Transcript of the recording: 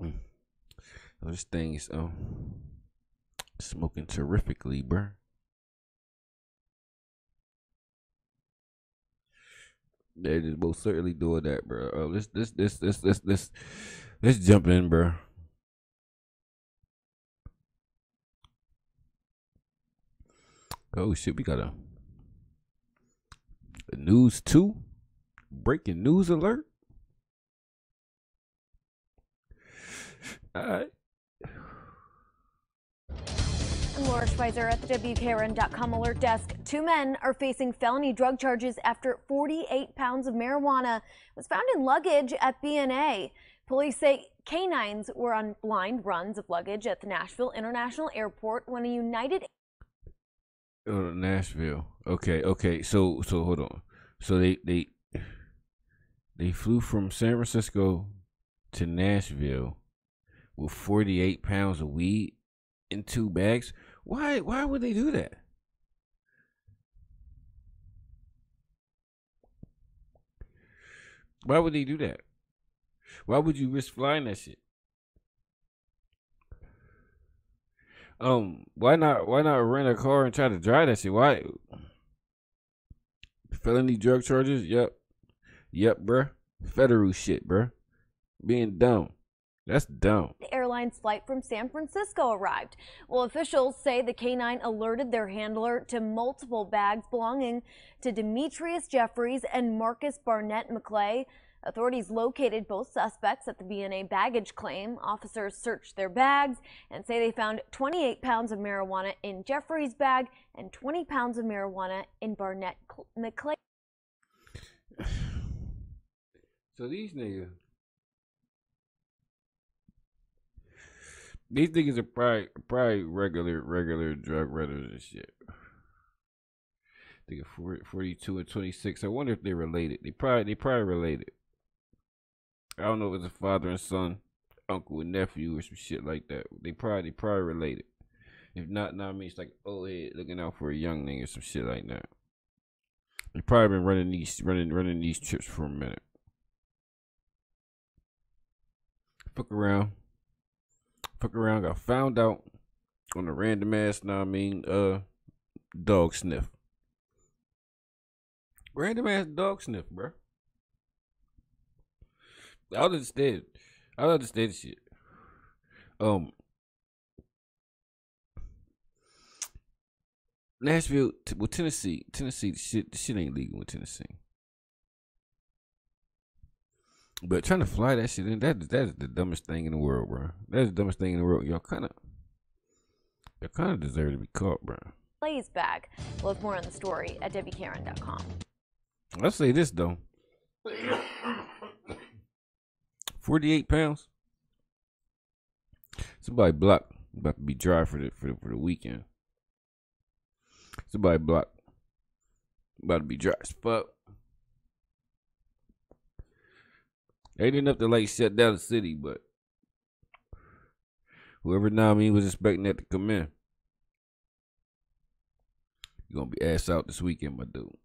Mm. Oh, this thing is um smoking terrifically, bruh. They just most certainly doing that, bro. Uh, let's this this this this this let's jump in, bro. Oh shit, we got a, a news two breaking news alert. I'm Laura Schweizer at the WKRN.com alert desk. Two men are facing felony drug charges after 48 pounds of marijuana was found in luggage at BNA. Police say canines were on blind runs of luggage at the Nashville International Airport when a United Oh, Nashville. Okay, okay. So, so hold on. So they they they flew from San Francisco to Nashville with forty eight pounds of weed in two bags. Why? Why would they do that? Why would they do that? Why would you risk flying that shit? Um, why not? Why not rent a car and try to drive that shit? Why? Felony drug charges? Yep, yep, bruh. Federal shit, bruh. Being dumb. That's dumb. Airlines flight from San Francisco arrived. Well, officials say the canine alerted their handler to multiple bags belonging to Demetrius Jeffries and Marcus Barnett McClay. Authorities located both suspects at the BNA baggage claim. Officers searched their bags and say they found 28 pounds of marijuana in Jeffries' bag and 20 pounds of marijuana in Barnett McClay. So these niggas, these niggas are probably probably regular regular drug runners and shit. They got 42 and 26. I wonder if they're related. They probably they probably related. I don't know if it's a father and son, uncle and nephew, or some shit like that. They probably they probably related. If not, now I mean it's like oh, old head looking out for a young nigga, or some shit like that. They probably been running these running running these trips for a minute. Fuck around. Fuck around, got found out on a random ass, now I mean, uh dog sniff. Random ass dog sniff, bro. I understand. I understand shit. Um, Nashville, well, Tennessee, Tennessee, the shit, the shit ain't legal in Tennessee. But trying to fly that shit in, that that is the dumbest thing in the world, bro. That's the dumbest thing in the world. Y'all kind of, y'all kind of deserve to be caught, bro. Plays back. We'll more on the story at WKRN.com. I'll say this though. 48 pounds. Somebody block about to be dry for the for the, for the weekend. Somebody block about to be dry as fuck. Ain't enough to like shut down the city, but whoever mean was expecting that to come in. You're gonna be ass out this weekend, my dude.